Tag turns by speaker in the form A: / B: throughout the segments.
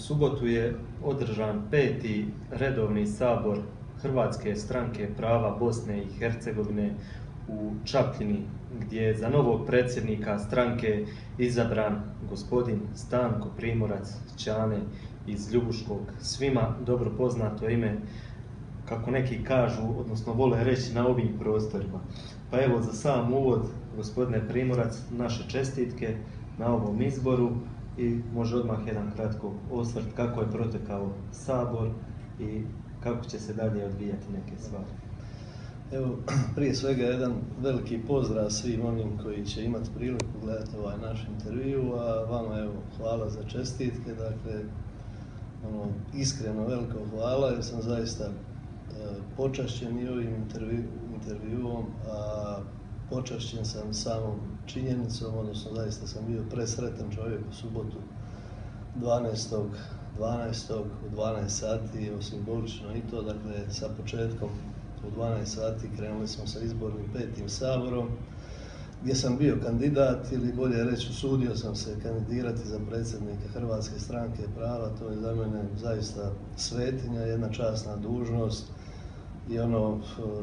A: subotu je održan peti redovni sabor Hrvatske stranke prava Bosne i Hercegovine u Čapljini, gdje je za novog predsjednika stranke izabran gospodin Stanko Primorac Ćane iz Ljubuškog. Svima dobro poznato ime, kako neki kažu, odnosno vole reći na ovim prostorima. Pa evo za sam uvod, gospodine Primorac, naše čestitke na ovom izboru i može odmah jedan kratko osvrt kako je protekao sabor i kako će se dalje odvijati neke stvari.
B: Evo, prije svega jedan veliki pozdrav svim onim koji će imati priliku gledati ovaj naš intervju, a vama evo hvala za čestitke, dakle, ono, iskreno veliko hvala jer sam zaista e, počašćen i ovim intervju, intervjuom, a počašćen sam samom činjenicom, odnosno zaista sam bio presretan čovjek u subotu 12. 12. u 12 sati, evo simbolično i to, dakle sa početkom u 12 sati krenuli smo sa izbornim petim saborom, gdje sam bio kandidat ili bolje reći usudio sam se kandidirati za predsjednika Hrvatske stranke prava, to je za mene zaista svetinja, jedna časna dužnost, i ono,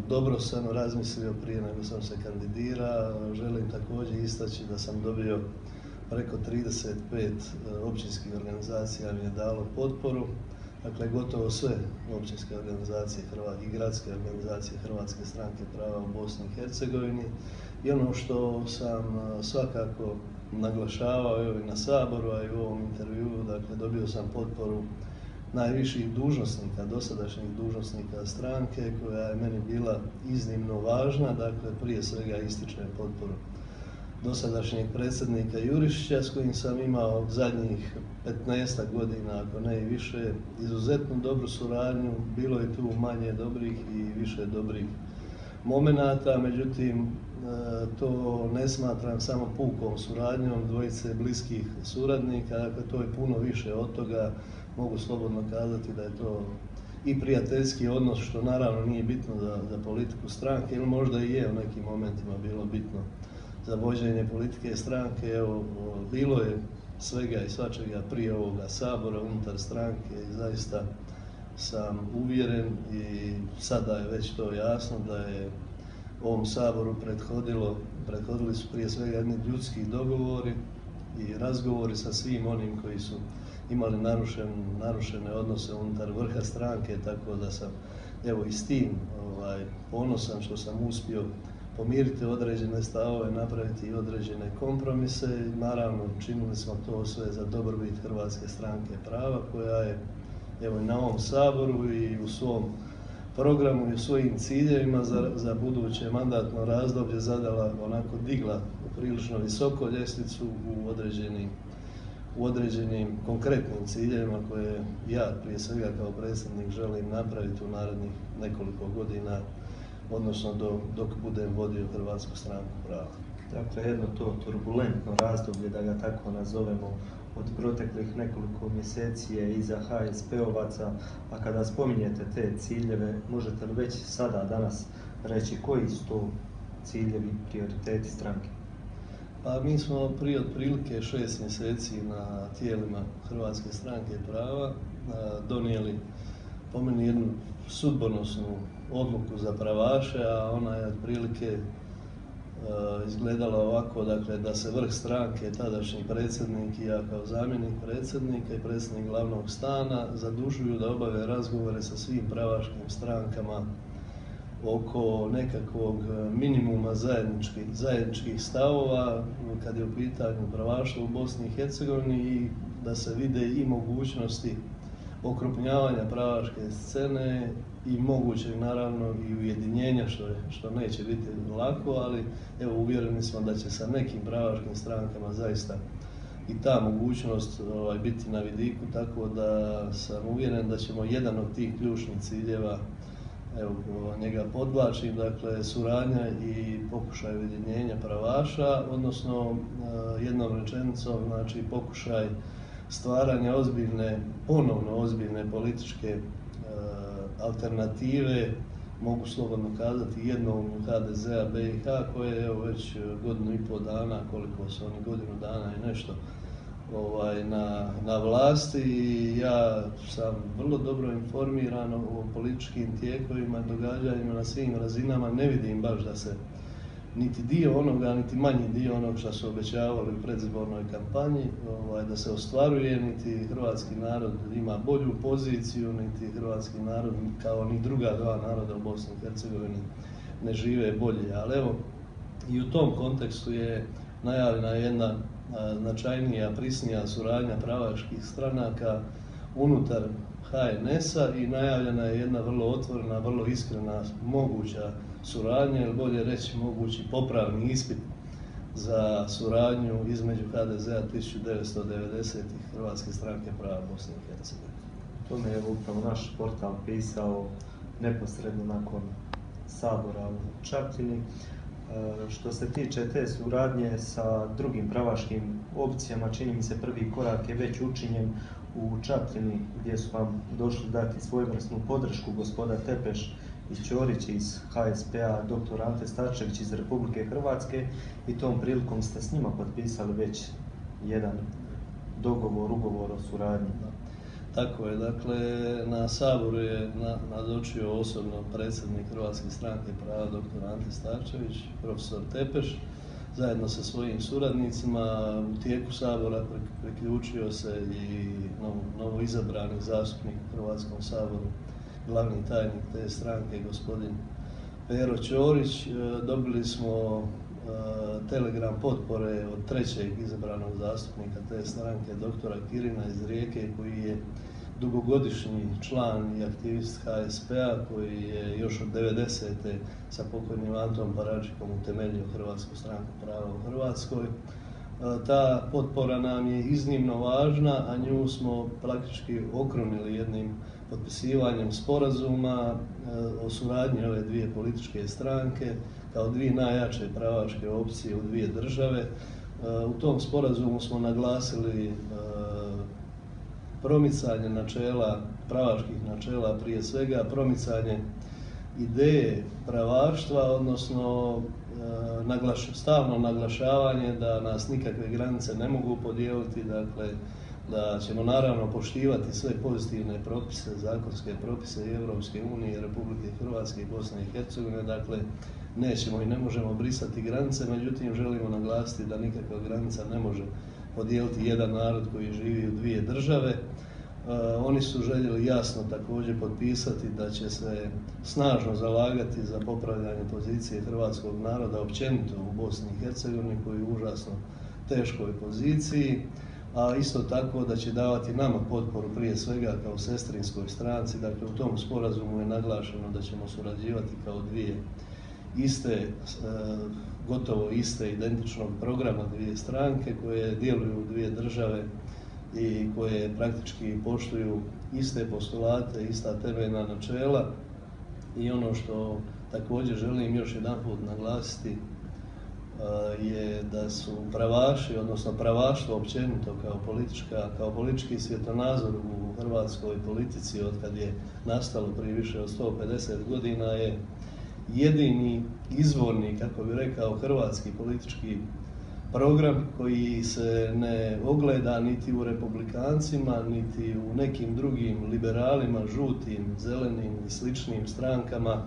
B: dobro sam razmislio prije nego sam se kandidira. Želim također istaći da sam dobio preko 35 e, općinskih organizacija mi je dalo potporu. Dakle, gotovo sve općinske organizacije i gradske organizacije Hrvatske stranke prava u Bosni i Hercegovini. I ono što sam e, svakako naglašavao i na Saboru, a i u ovom intervjuu, dakle, dobio sam potporu najviših dužnosnika, dosadašnjih dužnosnika stranke koja je meni bila iznimno važna, dakle prije svega ističem potporu dosadašnjeg predsjednika Jurišića s kojim sam imao zadnjih 15 godina, ako ne i više, izuzetno dobru suradnju, bilo je tu manje dobrih i više dobrih momenata, međutim e, to ne smatram samo pukom suradnjom dvojice bliskih suradnika, dakle to je puno više od toga, mogu slobodno kazati da je to i prijateljski odnos, što naravno nije bitno za, za politiku stranke, ili možda i je u nekim momentima bilo bitno za vođenje politike stranke. Evo, bilo je svega i svačega prije ovoga sabora unutar stranke i zaista sam uvjeren i sada je već to jasno da je ovom saboru prethodilo, prethodili su prije svega jedni ljudski dogovori i razgovori sa svim onim koji su imali narušen, narušene odnose unutar vrha stranke, tako da sam evo i s tim ovaj, ponosan što sam uspio pomiriti određene stavove, napraviti i određene kompromise. Naravno, činili smo to sve za dobrobit Hrvatske stranke prava, koja je evo na ovom saboru i u svom programu i u svojim ciljevima za, za buduće mandatno razdoblje zadala onako digla prilično visoko ljestvicu u određenim u određenim konkretnim ciljevima koje ja prije svega kao predsjednik želim napraviti u narednih nekoliko godina, odnosno dok budem vodio Hrvatsku stranku prava.
A: Dakle, jedno to turbulentno razdoblje, da ga tako nazovemo, od proteklih nekoliko mjeseci je iza HSP-ovaca, a kada spominjete te ciljeve, možete li već sada, danas reći koji su to ciljevi, prioriteti stranke?
B: Pa mi smo prije otprilike šest mjeseci na tijelima Hrvatske stranke prava donijeli po meni jednu sudbonosnu odluku za pravaše, a ona je otprilike izgledala ovako, dakle, da se vrh stranke, tadašnji predsjednik i ja kao zamjenik predsjednika i predsjednik glavnog stana zadužuju da obave razgovore sa svim pravaškim strankama oko nekakvog e, minimuma zajedničkih, zajedničkih stavova kad je u pitanju pravaštva u Bosni i Hercegovini i da se vide i mogućnosti okrupnjavanja pravaške scene i mogućeg naravno i ujedinjenja što, što neće biti lako, ali evo uvjereni smo da će sa nekim pravaškim strankama zaista i ta mogućnost ovaj, biti na vidiku, tako da sam uvjeren da ćemo jedan od tih ključnih ciljeva evo, njega podvlačim, dakle, suradnja i pokušaj ujedinjenja pravaša, odnosno e, jednom rečenicom, znači, pokušaj stvaranja ozbiljne, ponovno ozbiljne političke e, alternative, mogu slobodno kazati, jednom HDZ-a BiH, koje je evo već godinu i pol dana, koliko su oni godinu dana i nešto ovaj, na, na vlasti i ja sam vrlo dobro informiran o političkim tijekovima, događanjima na svim razinama. Ne vidim baš da se niti dio onoga, niti manji dio onog što su obećavali u predzbornoj kampanji, ovaj, da se ostvaruje, niti hrvatski narod ima bolju poziciju, niti hrvatski narod kao ni druga dva naroda u Bosni i Hercegovini ne žive bolje. Ali evo, i u tom kontekstu je najavljena jedna značajnija, prisnija suradnja pravaških stranaka unutar HNS-a i najavljena je jedna vrlo otvorena, vrlo iskrena, moguća suradnja, ili bolje reći mogući popravni ispit za suradnju između HDZ-a 1990. i Hrvatske stranke prava Bosne i Hercegovine.
A: Tome je upravo naš portal pisao neposredno nakon sabora u Čapljini. E, što se tiče te suradnje sa drugim pravaškim opcijama, čini mi se prvi korak je već učinjen u Čapljini gdje su vam došli dati svojevrsnu podršku gospoda Tepeš iz Ćorić iz HSP-a, dr. Ante Starčević iz Republike Hrvatske i tom prilikom ste s njima potpisali već jedan dogovor, ugovor o suradnji.
B: Tako je, dakle, na Saboru je nadočio osobno predsjednik Hrvatske stranke prava dr. Ante Starčević, profesor Tepeš, zajedno sa svojim suradnicima. U tijeku Sabora priključio se i novo, izabrani zastupnik Hrvatskom saboru, glavni tajnik te stranke, gospodin Pero Ćorić. E, dobili smo telegram potpore od trećeg izabranog zastupnika te stranke, doktora Kirina iz Rijeke, koji je dugogodišnji član i aktivist HSP-a koji je još od 90. sa pokojnim Antom Paračikom utemeljio Hrvatsku stranku prava u Hrvatskoj. E, ta potpora nam je iznimno važna, a nju smo praktički okrunili jednim potpisivanjem sporazuma e, o suradnji ove dvije političke stranke kao dvije najjače pravačke opcije u dvije države. E, u tom sporazumu smo naglasili promicanje načela, pravaških načela prije svega, promicanje ideje pravaštva, odnosno e, stalno naglašavanje da nas nikakve granice ne mogu podijeliti, dakle da ćemo naravno poštivati sve pozitivne propise, zakonske propise i Europske unije, Republike Hrvatske i Bosne i Hercegovine, dakle nećemo i ne možemo brisati granice, međutim želimo naglasiti da nikakva granica ne može podijeliti jedan narod koji živi u dvije države. E, oni su željeli jasno također potpisati da će se snažno zalagati za popravljanje pozicije hrvatskog naroda općenito u Bosni i Hercegovini koji je u užasno teškoj poziciji, a isto tako da će davati nama potporu prije svega kao sestrinskoj stranci. Dakle, u tom sporazumu je naglašeno da ćemo surađivati kao dvije iste, e, gotovo iste identičnog programa dvije stranke koje djeluju u dvije države i koje praktički poštuju iste postulate, ista temeljna načela i ono što također želim još jedan put naglasiti je da su pravaši, odnosno pravaštvo općenito kao, politička, kao politički svjetonazor u hrvatskoj politici od kad je nastalo prije više od 150 godina je jedini izvorni, kako bi rekao, hrvatski politički program koji se ne ogleda niti u republikancima, niti u nekim drugim liberalima, žutim, zelenim i sličnim strankama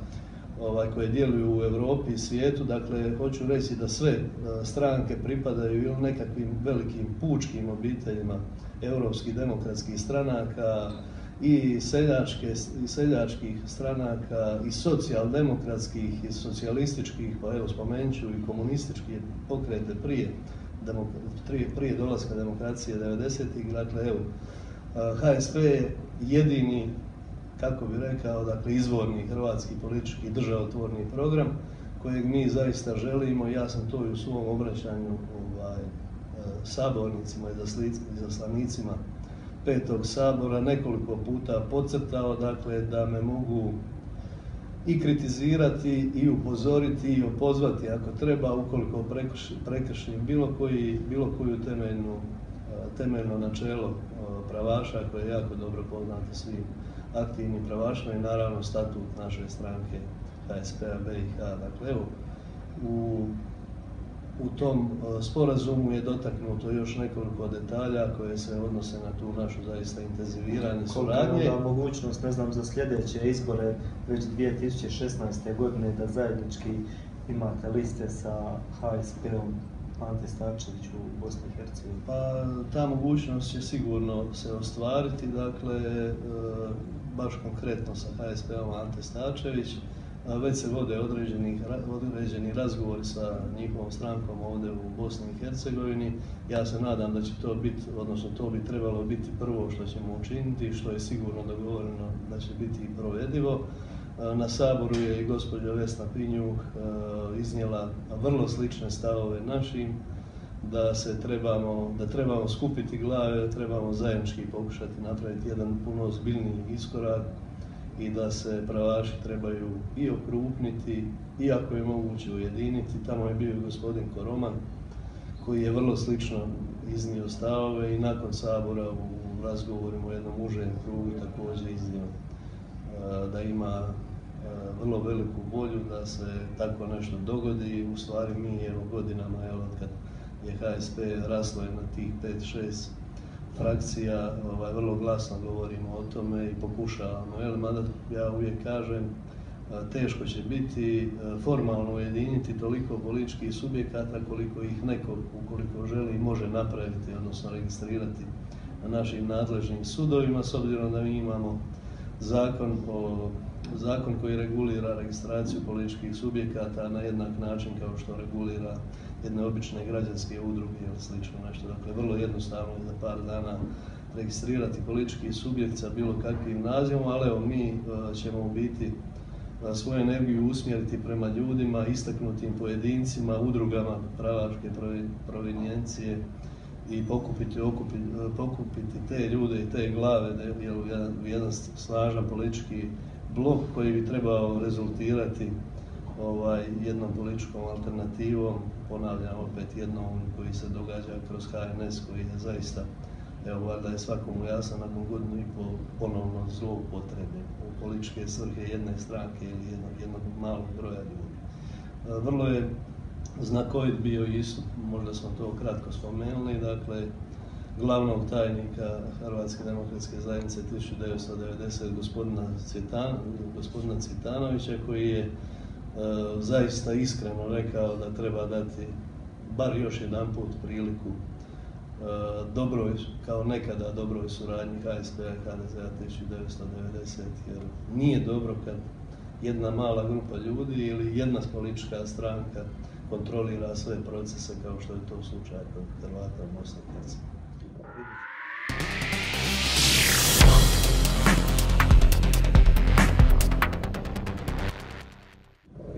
B: ovaj, koje djeluju u Europi i svijetu. Dakle, hoću reći da sve e, stranke pripadaju ili nekakvim velikim pučkim obiteljima europskih demokratskih stranaka, i seljačke, seljačkih stranaka, i socijaldemokratskih, i socijalističkih, pa evo spomenut ću i komunistički pokrete prije, prije, prije dolaska demokracije 90-ih, dakle evo, HSP je jedini, kako bi rekao, dakle izvorni hrvatski politički državotvorni program kojeg mi zaista želimo, ja sam to i u svom obraćanju ovaj, sabornicima i zaslanicima petog sabora nekoliko puta podcrtao, dakle da me mogu i kritizirati i upozoriti i opozvati ako treba ukoliko prekršim bilo, koji, bilo koju temeljnu, temeljno načelo pravaša koje je jako dobro poznato svim aktivnim pravašima i naravno statut naše stranke HSP-a BiH. Dakle, evo, u u tom e, sporazumu je dotaknuto još nekoliko detalja koje se odnose na tu našu zaista intenziviranje suradnje.
A: Koliko mogućnost, ne znam, za sljedeće izbore već 2016. godine da zajednički imate liste sa HSP-om Ante Starčević u Bosni i Hercegovini?
B: Pa ta mogućnost će sigurno se ostvariti, dakle, e, baš konkretno sa HSP-om Ante Starčević već se vode određeni, određeni razgovori sa njihovom strankom ovdje u Bosni i Hercegovini. Ja se nadam da će to biti, odnosno to bi trebalo biti prvo što ćemo učiniti, što je sigurno dogovoreno da će biti i provedivo. Na Saboru je i gospođa Vesna Pinjuh iznijela vrlo slične stavove našim, da se trebamo, da trebamo skupiti glave, da trebamo zajednički pokušati napraviti jedan puno ozbiljniji iskorak i da se pravaši trebaju i okrupniti i ako je moguće ujediniti. Tamo je bio gospodin Koroman koji je vrlo slično iznio stavove i nakon sabora u razgovorima u jednom užem krugu također iznio e, da ima e, vrlo veliku volju da se tako nešto dogodi. U stvari mi evo godinama, evo kad je HSP raslo na tih 5-6 frakcija ovaj, vrlo glasno govorimo o tome i pokušavamo. Jel, mada ja uvijek kažem, teško će biti formalno ujediniti toliko političkih subjekata koliko ih neko, ukoliko želi, može napraviti, odnosno registrirati na našim nadležnim sudovima, s obzirom da mi imamo zakon, o, zakon koji regulira registraciju političkih subjekata na jednak način kao što regulira jedne obične građanske udruge ili slično nešto. Dakle, vrlo jednostavno je za par dana registrirati politički subjekt sa bilo kakvim nazivom, ali evo mi e, ćemo biti e, svoju energiju usmjeriti prema ljudima, istaknutim pojedincima, udrugama pravačke provenijencije i pokupiti, e, pokupiti te ljude i te glave da je jedan, jedan snažan politički blok koji bi trebao rezultirati ovaj, jednom političkom alternativom, ponavljam opet jednom koji se događa kroz HNS koji je zaista, evo valjda je svakomu jasan nakon godinu i po ponovno zloupotrebe u političke svrhe jedne stranke ili jednog, jednog malog broja ljudi. E, vrlo je znakovit bio istup, možda smo to kratko spomenuli, dakle, glavnog tajnika Hrvatske demokratske zajednice 1990 gospodina, gospodina Citanovića koji je E, zaista iskreno rekao da treba dati bar još jedan put priliku e, dobroj, kao nekada dobroj suradnji HSP-a i HDZ-a 1990, jer nije dobro kad jedna mala grupa ljudi ili jedna politička stranka kontrolira sve procese kao što je to slučaj kod Hrvata u Bosni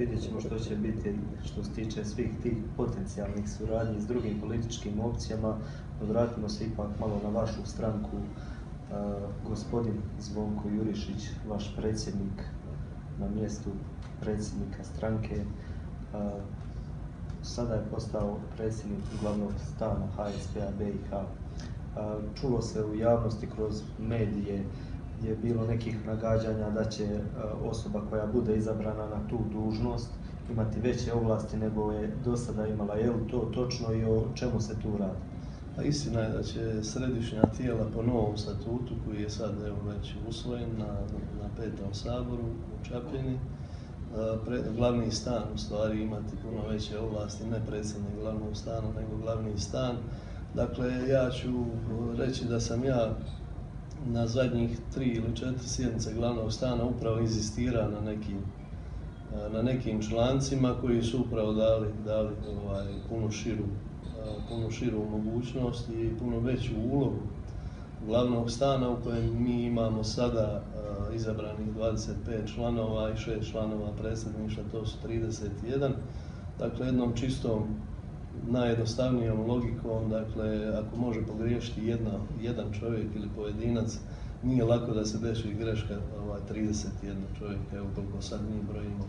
A: vidjet ćemo što će biti što se tiče svih tih potencijalnih suradnji s drugim političkim opcijama. Odvratimo se ipak malo na vašu stranku. E, gospodin Zvonko Jurišić, vaš predsjednik na mjestu predsjednika stranke, e, sada je postao predsjednik glavnog stana HSP-a BiH. Čulo se u javnosti kroz medije je bilo nekih nagađanja da će osoba koja bude izabrana na tu dužnost imati veće ovlasti nego je do sada imala. Je li to točno i o čemu se tu radi?
B: Pa istina je da će središnja tijela po novom statutu koji je sad već usvojen na, na petom saboru u Čapljini, e, glavni stan u stvari imati puno veće ovlasti, ne predsjednik glavnog stana, nego glavni stan. Dakle, ja ću reći da sam ja na zadnjih tri ili četiri sjednice glavnog stana upravo inzistira na nekim, na nekim člancima koji su upravo dali, dali ovaj, puno, širu, puno širu mogućnost i puno veću ulogu glavnog stana u kojem mi imamo sada izabranih 25 članova i 6 članova predsjedništva, to su 31. Dakle, jednom čistom najjednostavnijom logikom, dakle, ako može pogriješiti jedna, jedan čovjek ili pojedinac, nije lako da se deši greška ovaj, 31 čovjeka, evo koliko sad mi brojimo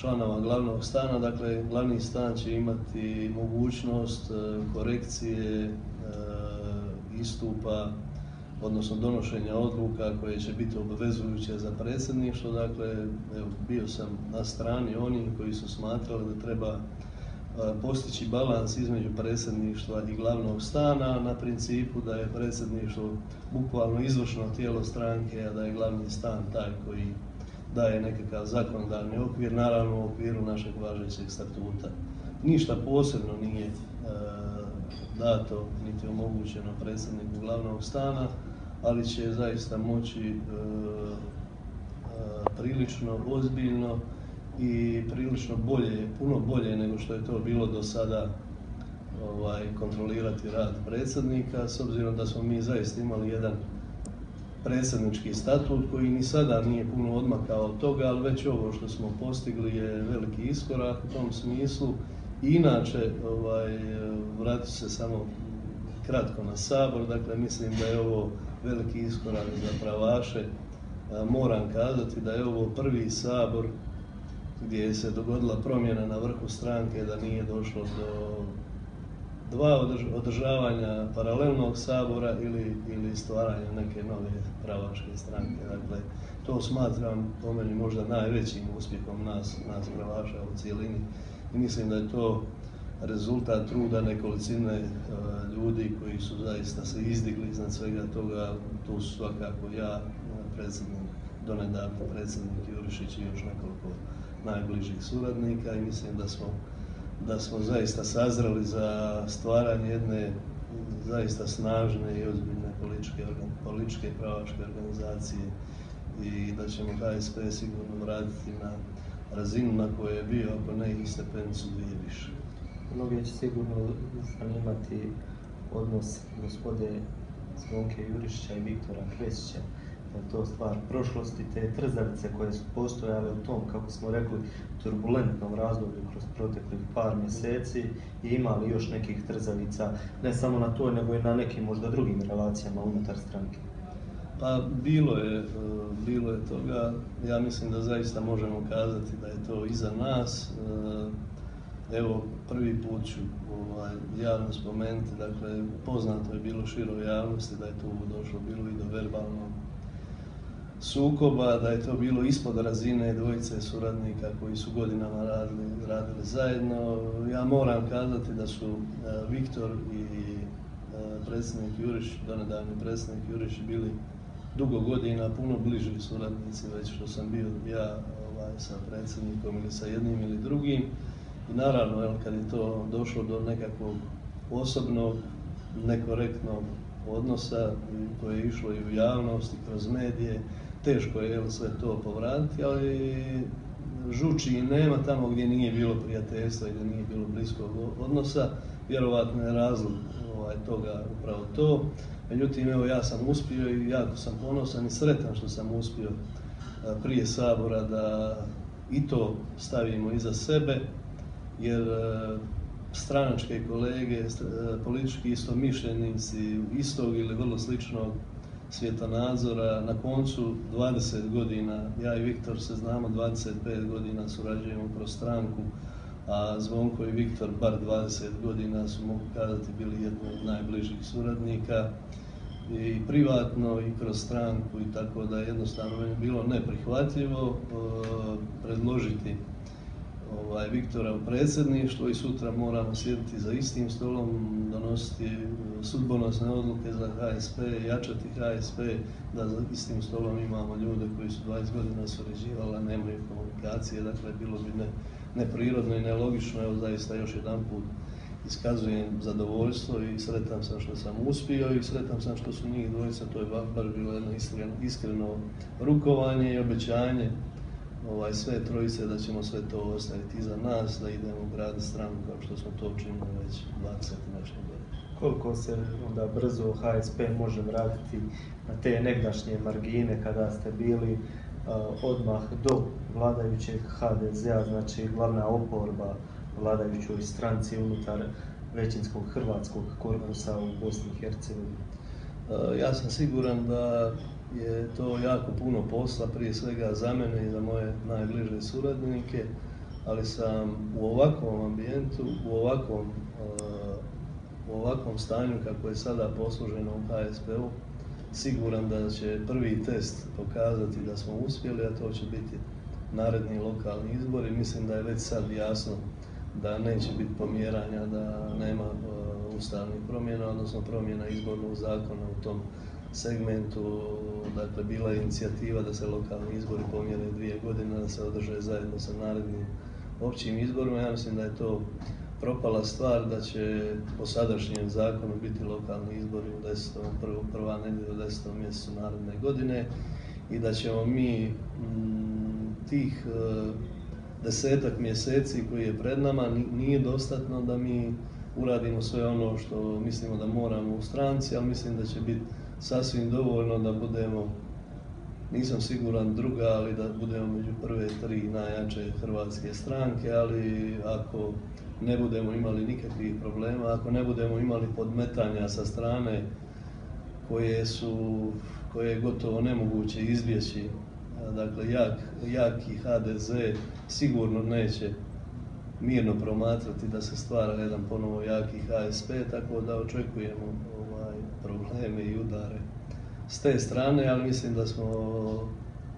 B: članova glavnog stana, dakle, glavni stan će imati mogućnost e, korekcije e, istupa, odnosno donošenja odluka koje će biti obvezujuće za predsjedništvo. Dakle, evo, bio sam na strani onih koji su smatrali da treba postići balans između predsjedništva i glavnog stana na principu da je predsjedništvo bukvalno izvršno tijelo stranke, a da je glavni stan taj koji daje nekakav zakonodavni okvir, naravno u okviru našeg važećeg statuta. Ništa posebno nije e, dato niti omogućeno predsjedniku glavnog stana, ali će zaista moći e, e, prilično ozbiljno i prilično bolje, puno bolje nego što je to bilo do sada ovaj, kontrolirati rad predsjednika, s obzirom da smo mi zaista imali jedan predsjednički statut koji ni sada nije puno odmakao od toga, ali već ovo što smo postigli je veliki iskorak u tom smislu. Inače, ovaj, vratit se samo kratko na sabor, dakle mislim da je ovo veliki iskorak za pravaše. Moram kazati da je ovo prvi sabor gdje se dogodila promjena na vrhu stranke, da nije došlo do dva održavanja paralelnog sabora ili, ili stvaranja neke nove pravaške stranke. Dakle, to smatram po meni možda najvećim uspjehom nas, nas pravaša u cijelini mislim da je to rezultat truda nekolicine e, ljudi koji su zaista se izdigli iznad svega toga, tu su svakako ja, predsjednik, donedavni predsjednik Jurišić i još nekoliko najbližih suradnika i mislim da smo, da smo zaista sazreli za stvaranje jedne zaista snažne i ozbiljne političke, političke pravaške organizacije i da ćemo HSP sigurno vratiti na razinu na kojoj je bio, ako ne i stepenicu dvije više.
A: Mnogi će sigurno zanimati odnos gospode Zvonke Jurišića i Viktora Kresića je to stvar prošlosti, te trzavice koje su postojale u tom, kako smo rekli, turbulentnom razdoblju kroz proteklih par mjeseci i imali još nekih trzavica, ne samo na toj, nego i na nekim možda drugim relacijama unutar stranke.
B: Pa bilo je, e, bilo je toga, ja mislim da zaista možemo kazati da je to iza nas. E, evo, prvi put ću ovaj, javno spomenuti, dakle, poznato je bilo široj javnosti da je tu došlo bilo i do verbalnog sukoba, da je to bilo ispod razine dvojice suradnika koji su godinama radili, radili zajedno. Ja moram kazati da su e, Viktor i e, predsjednik Juriš, donedavni predsjednik Juriš bili dugo godina puno bliži suradnici već što sam bio ja ovaj, sa predsjednikom ili sa jednim ili drugim. I naravno, jel, kad je to došlo do nekakvog osobnog, nekorektnog odnosa koje je išlo i u javnost i kroz medije, teško je sve to povratiti, ali žuči i nema tamo gdje nije bilo prijateljstva i gdje nije bilo bliskog odnosa. Vjerovatno je razlog ovaj, toga upravo to. Međutim, evo ja sam uspio i jako sam ponosan i sretan što sam uspio prije Sabora da i to stavimo iza sebe, jer stranačke kolege, politički istomišljenici istog ili vrlo sličnog svjetonazora. Na koncu 20 godina, ja i Viktor se znamo 25 godina, surađujemo kroz stranku, a Zvonko i Viktor bar 20 godina su, mogu kazati, bili jedni od najbližih suradnika i privatno i kroz stranku i tako da jednostavno je bilo neprihvatljivo predložiti ovaj, Viktora u predsjedništvo i sutra moramo sjediti za istim stolom, donositi e, sudbonosne odluke za HSP, jačati HSP, da za istim stolom imamo ljude koji su 20 godina surađivali, a nemaju komunikacije, dakle bilo bi ne, neprirodno i nelogično, evo zaista još jedan put iskazujem zadovoljstvo i sretan sam što sam uspio i sretan sam što su njih dvojica, to je baš bilo jedno iskreno rukovanje i obećanje ovaj, sve trojice da ćemo sve to ostaviti iza nas, da idemo u grad stranu kao što smo to učinili već 20 nešto godina.
A: Koliko se onda brzo HSP može vratiti na te negdašnje margine kada ste bili uh, odmah do vladajućeg HDZ-a, znači glavna oporba vladajućoj stranci unutar većinskog hrvatskog korpusa u Bosni i Hercegovini?
B: Uh, ja sam siguran da je to jako puno posla, prije svega za mene i za moje najbliže suradnike, ali sam u ovakvom ambijentu, u ovakvom, uh, u ovakvom stanju kako je sada posluženo u HSP-u, siguran da će prvi test pokazati da smo uspjeli, a to će biti naredni lokalni izbori. Mislim da je već sad jasno da neće biti pomjeranja, da nema uh, ustavnih promjena, odnosno promjena izbornog zakona u tom segmentu. Dakle, bila inicijativa da se lokalni izbori pomjere dvije godine, da se održe zajedno sa narednim općim izborima. Ja mislim da je to propala stvar da će po sadašnjem zakonu biti lokalni izbori u 10. Prvo, prva nedjelja u 10. mjesecu naredne godine i da ćemo mi m, tih e, desetak mjeseci koji je pred nama nije dostatno da mi uradimo sve ono što mislimo da moramo u stranci, ali mislim da će biti sasvim dovoljno da budemo, nisam siguran druga, ali da budemo među prve tri najjače hrvatske stranke, ali ako ne budemo imali nikakvih problema, ako ne budemo imali podmetanja sa strane koje su, koje je gotovo nemoguće izbjeći, dakle jak, jaki HDZ sigurno neće mirno promatrati da se stvara jedan ponovo jaki HSP, tako da očekujemo probleme i udare s te strane, ali mislim da smo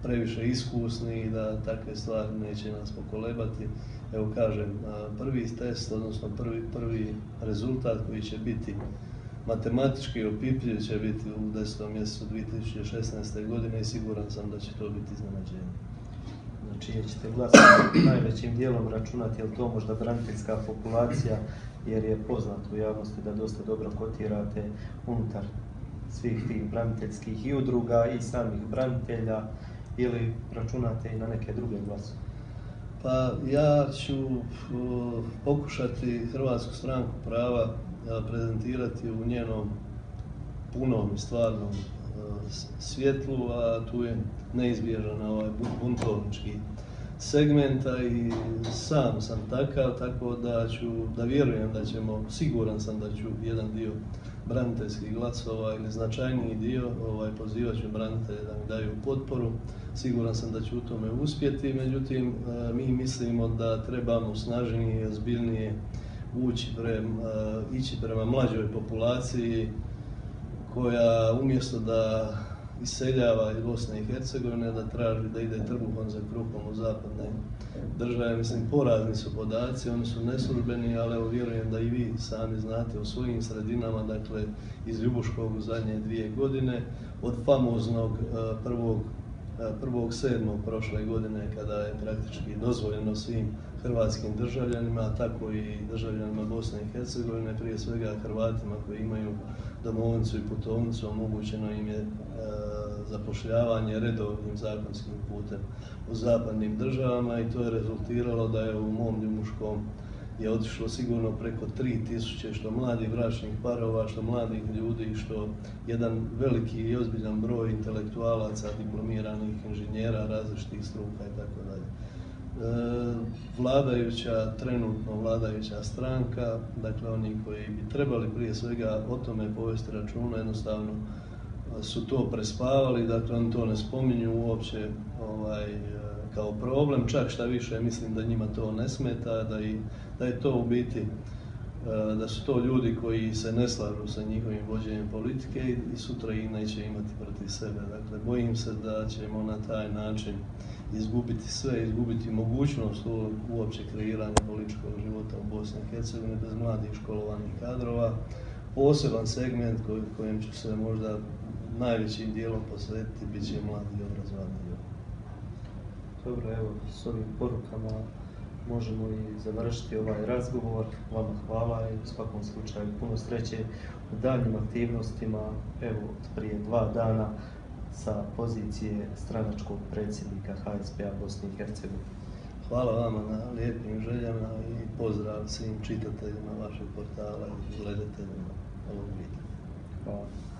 B: previše iskusni i da takve stvari neće nas pokolebati. Evo kažem, prvi test, odnosno prvi, prvi rezultat koji će biti matematički opipljiv će biti u 10. mjesecu 2016. godine i siguran sam da će to biti iznenađenje.
A: Znači, ćete glasati najvećim dijelom računati, je to možda braniteljska populacija, jer je poznato u javnosti da dosta dobro kotirate unutar svih tih braniteljskih i udruga i samih branitelja, ili računate i na neke druge glasove?
B: Pa ja ću pokušati Hrvatsku stranku prava prezentirati u njenom punom stvarnom svjetlu, a tu je neizbježan ovaj buntovnički segmenta i sam sam takav, tako da ću, da vjerujem da ćemo, siguran sam da ću jedan dio braniteljskih glasova ili značajniji dio ovaj, pozivat ću branitelje da mi daju potporu. Siguran sam da ću u tome uspjeti, međutim e, mi mislimo da trebamo snažnije i ozbiljnije ući prema, e, ići prema mlađoj populaciji koja umjesto da iseljava iz Bosne i Hercegovine, da traži da ide trbuhom za kruhom u zapadne države. Mislim, porazni su podaci, oni su neslužbeni, ali vjerujem da i vi sami znate u svojim sredinama, dakle iz Ljubuškog u zadnje dvije godine, od famoznog e, prvog e, prvog sedmog prošle godine kada je praktički dozvoljeno svim hrvatskim državljanima, tako i državljanima Bosne i Hercegovine, prije svega Hrvatima koji imaju domovnicu i putovnicu, omogućeno im je e, zapošljavanje redovnim zakonskim putem u zapadnim državama i to je rezultiralo da je u mom Ljubuškom je otišlo sigurno preko 3000 što mladih bračnih parova, što mladih ljudi, što jedan veliki i ozbiljan broj intelektualaca, diplomiranih inženjera, različitih struka i tako dalje. E, vladajuća, trenutno vladajuća stranka, dakle oni koji bi trebali prije svega o tome povesti računa, jednostavno su to prespavali, dakle oni to ne spominju uopće ovaj, kao problem, čak šta više mislim da njima to ne smeta, da, i, da je to u biti da su to ljudi koji se ne slažu sa njihovim vođenjem politike i sutra ih neće imati protiv sebe. Dakle, bojim se da ćemo na taj način izgubiti sve, izgubiti mogućnost uopće kreiranja političkog života u Bosni i Hercegovini bez mladih školovanih kadrova. Poseban segment kojem ću se možda najvećim dijelom posvetiti bit će mladi obrazovani ljudi.
A: Dobro, evo, s ovim porukama možemo i završiti ovaj razgovor. Vama hvala i u svakom slučaju puno sreće u daljnjim aktivnostima. Evo, prije dva dana sa pozicije stranačkog predsjednika HSP-a Bosne i Hercegovine.
B: Hvala vama na lijepim željama i pozdrav svim čitateljima vašeg portala i gledateljima ovog videa.
A: Hvala.